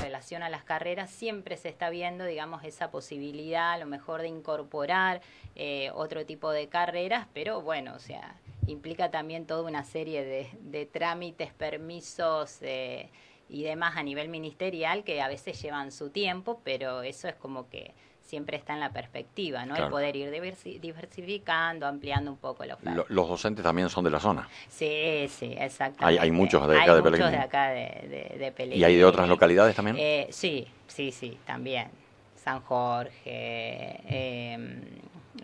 relación a las carreras, siempre se está viendo, digamos, esa posibilidad a lo mejor de incorporar eh, otro tipo de carreras, pero bueno, o sea, implica también toda una serie de, trámites, permisos eh, y demás a nivel ministerial que a veces llevan su tiempo, pero eso es como que siempre está en la perspectiva, ¿no? El poder ir diversificando, ampliando un poco la oferta. los docentes también son de la zona. Sí, sí, exactamente. Hay, muchos de acá de Pellegrini. muchos de acá de, de, Pellegrini. ¿Y hay de otras localidades también? Eh, sí, sí, sí, también. San Jorge, eh,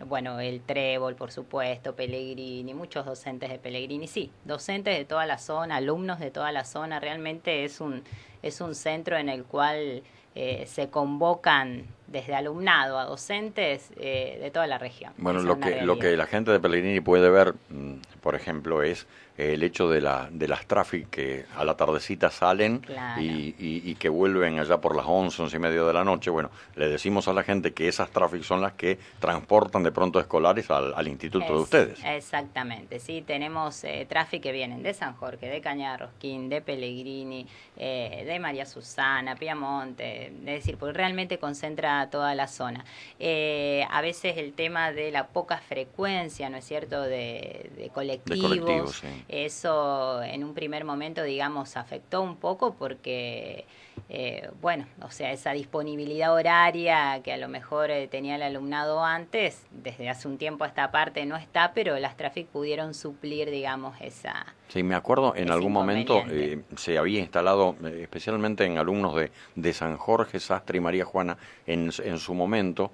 bueno, el Trébol, por supuesto, Pellegrini, muchos docentes de Pellegrini, sí, docentes de toda la zona, alumnos de toda la zona, realmente es un, es un centro en el cual eh, se convocan desde alumnado a docentes eh, de toda la región. Bueno, lo que, lo que la gente de Pellegrini puede ver, mm, por ejemplo, es el hecho de, la, de las traffic que a la tardecita salen y, y, que vuelven allá por las 11, 11 y media de la noche. Bueno, le decimos a la gente que esas traffic son las que transportan de pronto escolares al, instituto de ustedes. Exactamente, sí, tenemos eh, tráfico que vienen de San Jorge, de Cañarrosquín, de Pellegrini, eh, de María Susana, Piamonte, es decir, porque realmente concentra toda la zona. Eh, a veces el tema de la poca frecuencia, ¿no es cierto?, de, colectivos. De colectivos eso en un primer momento, digamos, afectó un poco porque, eh, bueno, o sea, esa disponibilidad horaria que a lo mejor eh, tenía el alumnado antes, desde hace un tiempo a esta parte no está, pero las Traffic pudieron suplir, digamos, esa... Sí, me acuerdo, en algún momento eh, se había instalado, especialmente en alumnos de, de San Jorge, Sastre y María Juana, en, en su momento,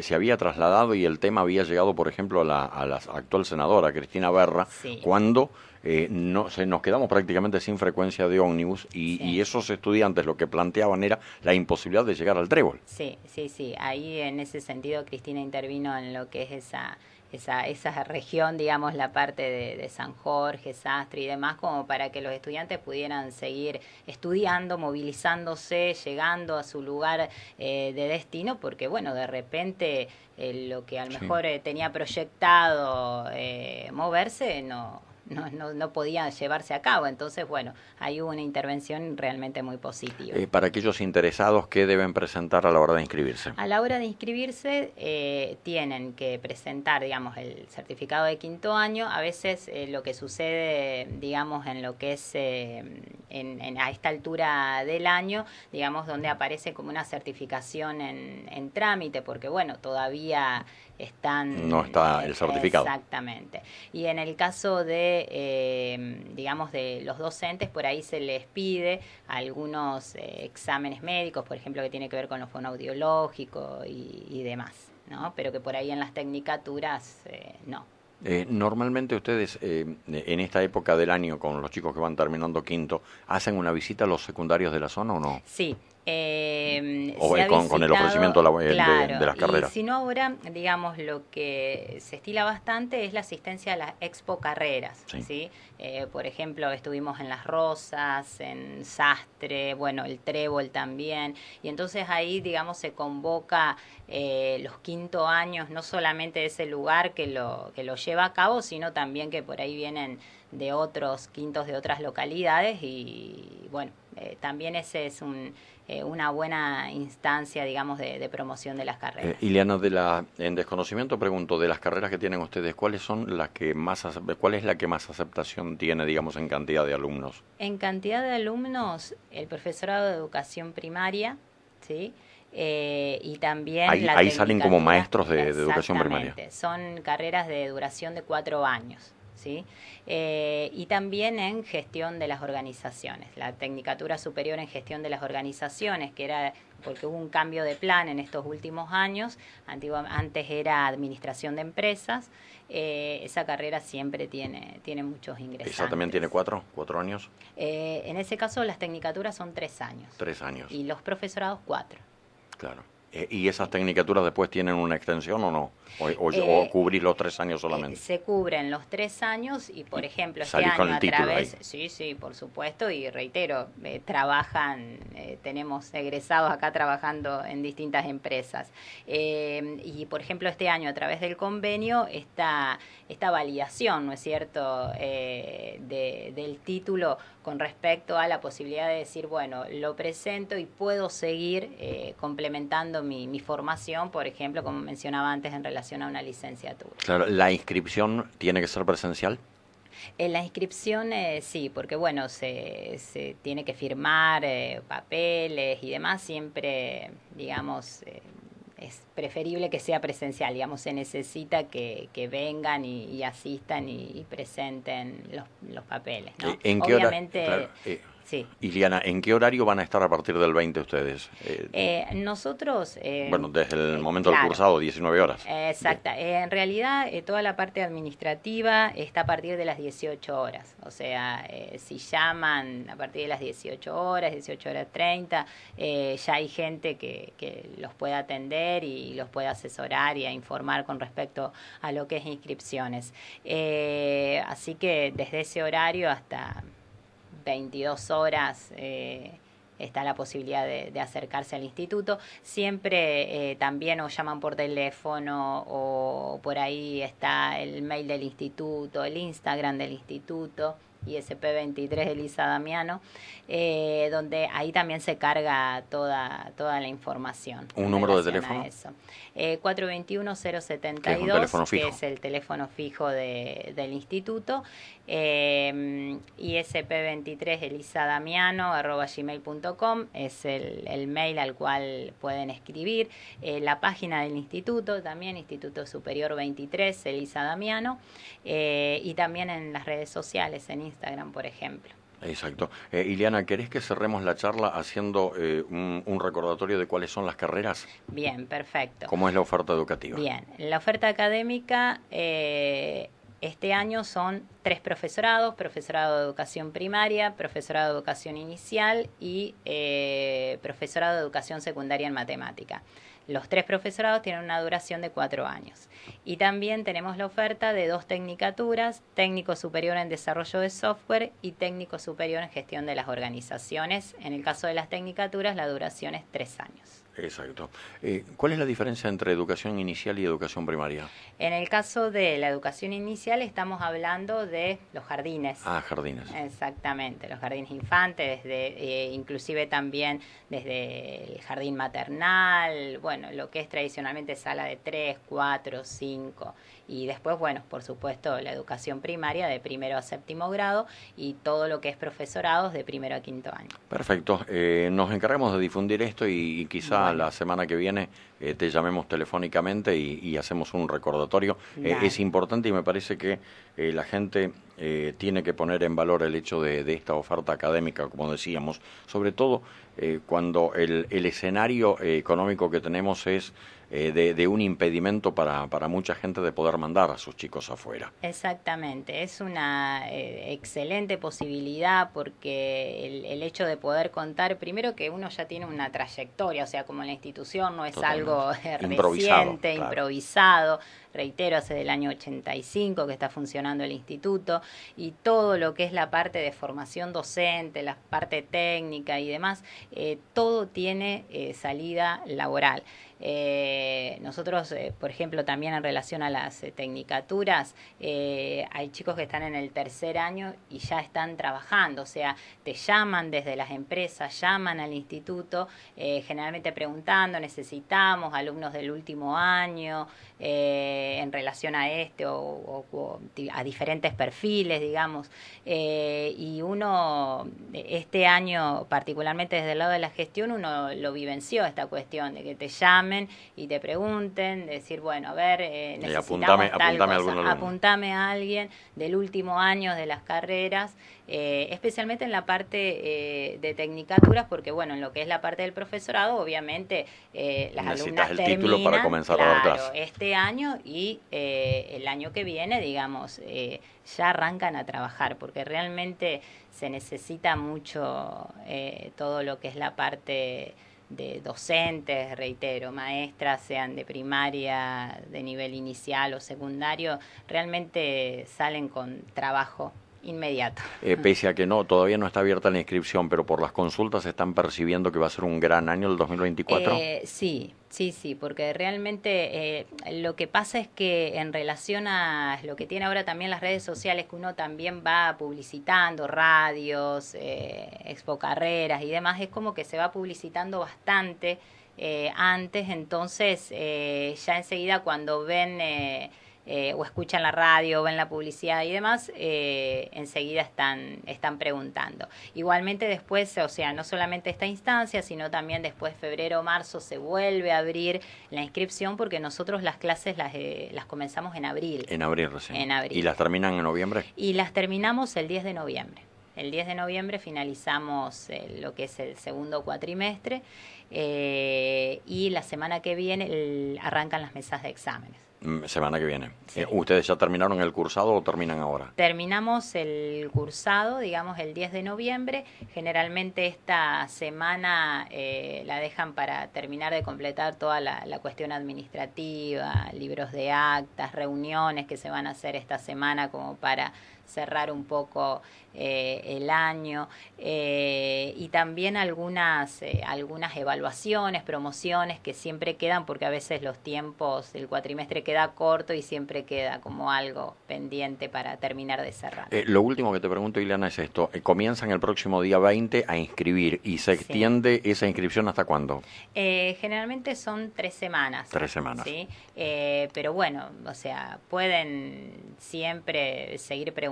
se había trasladado y el tema había llegado, por ejemplo, a la, a la actual senadora, Cristina Berra, cuando eh, no, se, nos quedamos prácticamente sin frecuencia de ómnibus y, esos estudiantes lo que planteaban era la imposibilidad de llegar al trébol. Sí, sí, sí. Ahí en ese sentido Cristina intervino en lo que es esa esa, esa región, digamos, la parte de, San Jorge, Sastre y demás, como para que los estudiantes pudieran seguir estudiando, movilizándose, llegando a su lugar eh, de destino, porque, bueno, de repente eh, lo que a lo mejor tenía proyectado moverse no no, no, no, podía llevarse a cabo. Entonces, bueno, ahí hubo una intervención realmente muy positiva. Eh, para aquellos interesados, ¿qué deben presentar a la hora de inscribirse? A la hora de inscribirse eh, tienen que presentar, digamos, el certificado de quinto año. A veces eh, lo que sucede, digamos, en lo que es en, a esta altura del año, digamos, donde aparece como una certificación en, en trámite, porque, bueno, todavía están... No está el certificado. Exactamente. Y en el caso de, eh, digamos, de los docentes, por ahí se les pide algunos eh, exámenes médicos, por ejemplo, que tiene que ver con lo fonoaudiológico y, y demás, ¿no? Pero que por ahí en las tecnicaturas eh, no. Normalmente ustedes en esta época del año con los chicos que van terminando quinto, ¿hacen una visita a los secundarios de la zona o no? Sí, eh, o con, el ofrecimiento de, las carreras. Y si no, ahora, digamos, lo que se estila bastante es la asistencia a las expo carreras. Sí. Eh, por ejemplo, estuvimos en Las Rosas, en Sastre, bueno, el Trébol también. Y entonces ahí, digamos, se convoca eh, los quinto años, no solamente de ese lugar que lo, que lo lleva a cabo, sino también que por ahí vienen de otros quintos de otras localidades. Y bueno, eh, también ese es un eh, una buena instancia, digamos, de, promoción de las carreras. Eh, Ileana, de la, en desconocimiento pregunto, de las carreras que tienen ustedes, ¿cuáles son las que más, cuál es la que más aceptación tiene, digamos, en cantidad de alumnos? En cantidad de alumnos, el profesorado de educación primaria, ¿sí? Eh, y también ahí, ahí salen como maestros de, de educación primaria. Son carreras de duración de cuatro años. ¿Sí? Eh, y también en gestión de las organizaciones, la Tecnicatura Superior en Gestión de las Organizaciones, que era porque hubo un cambio de plan en estos últimos años, antes era Administración de Empresas, eh, esa carrera siempre tiene, tiene muchos ingresos. ¿Esa también tiene cuatro, cuatro años? Eh, en ese caso las tecnicaturas son tres años. Tres años. Y los profesorados cuatro. Claro. ¿Y esas tecnicaturas después tienen una extensión o no? ¿O, eh, cubrís los tres años solamente? se cubren los tres años y, por ejemplo, este año a través... Sí, sí, por supuesto, y reitero, trabajan, tenemos egresados acá trabajando en distintas empresas. y, por ejemplo, este año a través del convenio, esta, esta validación, ¿no es cierto?, del título con respecto a la posibilidad de decir, bueno, lo presento y puedo seguir eh, complementando mi, formación, por ejemplo, como mencionaba antes, en relación a una licenciatura. Claro, ¿la inscripción tiene que ser presencial? En la inscripción eh, sí, porque bueno, se, se tiene que firmar eh, papeles y demás, siempre, digamos, es preferible que sea presencial, digamos, se necesita que, que vengan y, asistan y, presenten los, los papeles. ¿no? ¿En qué Obviamente, eh, Sí. Iliana, ¿en qué horario van a estar a partir del 20 ustedes? Eh, eh, nosotros... Eh, bueno, desde el momento del cursado, 19 horas. Exacta. en realidad, toda la parte administrativa está a partir de las 18 horas. O sea, si llaman a partir de las 18 horas, 18 horas 30, ya hay gente que, que los puede atender y los puede asesorar y a informar con respecto a lo que es inscripciones. así que desde ese horario hasta 22 horas eh, está la posibilidad de, acercarse al instituto. Siempre eh, también os llaman por teléfono o por ahí está el mail del instituto, el Instagram del instituto. ISP23 Elisa Damiano, eh, donde ahí también se carga toda, toda la información. ¿Un número de teléfono? Eh, 421-072, que es el teléfono fijo de, del instituto. Eh, ISP23 Elisa Damiano, arroba gmail.com, es el, el, mail al cual pueden escribir. Eh, la página del instituto también, Instituto Superior 23, Elisa Damiano. Y también en las redes sociales, en Instagram, por ejemplo. Exacto. Eh, Iliana, ¿querés que cerremos la charla haciendo eh, un, recordatorio de cuáles son las carreras? Bien, perfecto. ¿Cómo es la oferta educativa? Bien, la oferta académica eh, este año son tres profesorados, profesorado de educación primaria, profesorado de educación inicial y profesorado de educación secundaria en matemática. Los tres profesorados tienen una duración de cuatro años. Y también tenemos la oferta de dos tecnicaturas, técnico superior en desarrollo de software y técnico superior en gestión de las organizaciones. En el caso de las tecnicaturas, la duración es tres años. Exacto. Eh, ¿Cuál es la diferencia entre educación inicial y educación primaria? En el caso de la educación inicial estamos hablando de los jardines. Ah, jardines. Exactamente, los jardines infantes, desde, eh, inclusive también desde el jardín maternal, bueno, lo que es tradicionalmente sala de 3, 4, 5 y después, bueno, por supuesto, la educación primaria de primero a séptimo grado y todo lo que es profesorados de primero a quinto año. Perfecto. Eh, nos encargamos de difundir esto y, quizá la semana que viene eh, te llamemos telefónicamente y, hacemos un recordatorio. Eh, es importante y me parece que la gente tiene que poner en valor el hecho de, esta oferta académica, como decíamos, sobre todo cuando el escenario económico que tenemos es eh, de, un impedimento para, para mucha gente de poder mandar a sus chicos afuera. Exactamente, es una eh, excelente posibilidad porque el, el, hecho de poder contar, primero que uno ya tiene una trayectoria, o sea, como la institución no es algo reciente, improvisado, reitero, hace del año 85 que está funcionando el instituto y todo lo que es la parte de formación docente, la parte técnica y demás, eh, todo tiene salida laboral. Eh, nosotros, eh, por ejemplo, también en relación a las eh, tecnicaturas, eh, hay chicos que están en el tercer año y ya están trabajando, o sea, te llaman desde las empresas, llaman al instituto, generalmente preguntando, necesitamos alumnos del último año en relación a este o, a diferentes perfiles, digamos, y uno, este año, particularmente desde el lado de la gestión, uno lo vivenció esta cuestión de que te llamen y te pregunten, decir, bueno, a ver, eh, necesitamos apuntame, a alguien del último año de las carreras, eh, especialmente en la parte eh, de tecnicaturas, porque bueno, en lo que es la parte del profesorado, obviamente eh, las Necesitas alumnas el título para comenzar a dar clases. este año y el año que viene, digamos, ya arrancan a trabajar, porque realmente se necesita mucho todo lo que es la parte de docentes, reitero, maestras, sean de primaria, de nivel inicial o secundario, realmente salen con trabajo inmediato. Eh, pese a que no, todavía no está abierta la inscripción, pero por las consultas están percibiendo que va a ser un gran año el 2024. Eh, sí, sí, sí, porque realmente eh, lo que pasa es que en relación a lo que tiene ahora también las redes sociales, que uno también va publicitando, radios, expo carreras y demás, es como que se va publicitando bastante antes, entonces ya enseguida cuando ven eh, o escuchan la radio o ven la publicidad y demás, eh, enseguida están, están preguntando. Igualmente después, o sea, no solamente esta instancia, sino también después febrero o marzo se vuelve a abrir la inscripción porque nosotros las clases las, eh, las comenzamos en abril. En abril recién. En abril. ¿Y las terminan en noviembre? Y las terminamos el 10 de noviembre. El 10 de noviembre finalizamos lo que es el segundo cuatrimestre y la semana que viene arrancan las mesas de exámenes. Semana que viene. Eh, ¿Ustedes ya terminaron el cursado o terminan ahora? Terminamos el cursado, digamos, el 10 de noviembre. Generalmente esta semana eh, la dejan para terminar de completar toda la, la, cuestión administrativa, libros de actas, reuniones que se van a hacer esta semana como para cerrar un poco eh, el año eh, y también algunas, eh, algunas evaluaciones, promociones que siempre quedan porque a veces los tiempos del cuatrimestre queda corto y siempre queda como algo pendiente para terminar de cerrar. lo último que te pregunto, Ileana, es esto. comienzan el próximo día 20 a inscribir y se extiende esa inscripción hasta cuándo? generalmente son tres semanas. Tres semanas. ¿sí? pero bueno, o sea, pueden siempre seguir preguntando,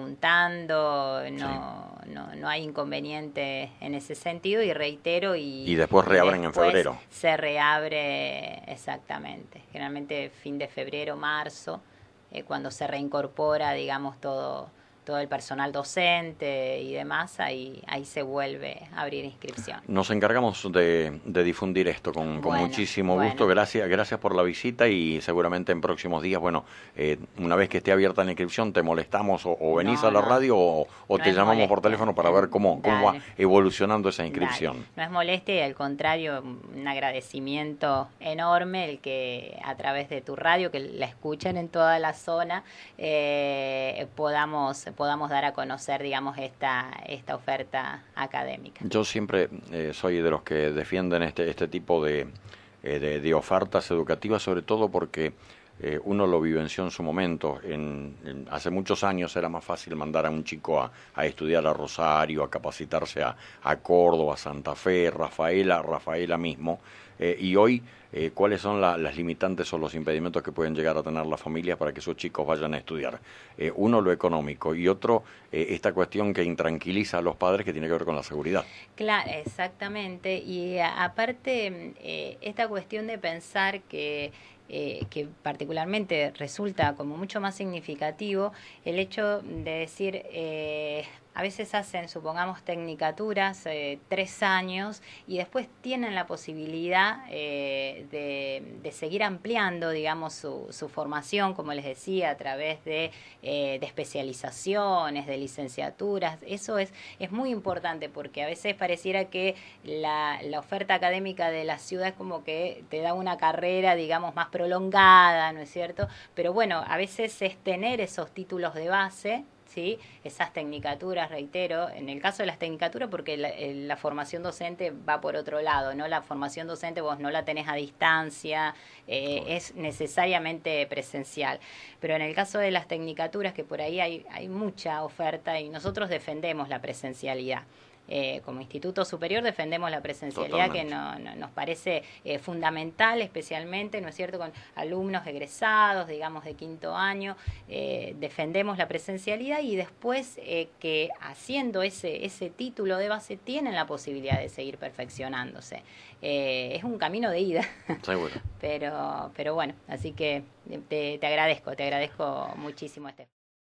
no no, no, hay inconveniente en ese sentido y reitero y... Y después reabren en febrero. Se reabre exactamente, generalmente fin de febrero, marzo, eh, cuando se reincorpora, digamos, todo todo el personal docente y demás, ahí, ahí se vuelve a abrir inscripción. Nos encargamos de, difundir esto con, muchísimo gusto. Gracias, gracias por la visita y seguramente en próximos días, bueno, eh, una vez que esté abierta la inscripción, te molestamos o, venís a la radio o, te llamamos por teléfono para ver cómo, cómo va evolucionando esa inscripción. No es molestia y al contrario, un agradecimiento enorme el que a través de tu radio, que la escuchan en toda la zona, eh, podamos podamos dar a conocer, digamos, esta, esta oferta académica. Yo siempre eh, soy de los que defienden este, este tipo de, eh, de, ofertas educativas, sobre todo porque eh, uno lo vivenció en su momento. En, hace muchos años era más fácil mandar a un chico a, estudiar a Rosario, a capacitarse a, a Córdoba, Santa Fe, Rafaela, Rafaela mismo. y hoy eh, cuáles son las limitantes o los impedimentos que pueden llegar a tener las familias para que sus chicos vayan a estudiar. Eh, uno, lo económico y otro, eh, esta cuestión que intranquiliza a los padres que tiene que ver con la seguridad. Claro, exactamente. Y aparte, esta cuestión de pensar que que particularmente resulta como mucho más significativo el hecho de decir eh, a veces hacen, supongamos, tecnicaturas eh, tres años y después tienen la posibilidad eh, de, seguir ampliando, digamos, su, su, formación, como les decía, a través de, eh, de, especializaciones, de licenciaturas. Eso es, es muy importante porque a veces pareciera que la, la oferta académica de la ciudad es como que te da una carrera, digamos, más prolongada, ¿no es cierto? Pero bueno, a veces es tener esos títulos de base ¿sí? esas tecnicaturas, reitero, en el caso de las tecnicaturas, porque la, formación docente va por otro lado, ¿no? La formación docente vos no la tenés a distancia, eh, es necesariamente presencial. Pero en el caso de las tecnicaturas, que por ahí hay, hay mucha oferta y nosotros defendemos la presencialidad. Eh, como Instituto Superior defendemos la presencialidad que no, nos parece eh, fundamental, especialmente, ¿no es cierto?, con alumnos egresados, digamos, de quinto año, eh, defendemos la presencialidad y después que haciendo ese, ese título de base tienen la posibilidad de seguir perfeccionándose. es un camino de ida. Seguro. pero, pero bueno, así que te, te agradezco, te agradezco muchísimo este.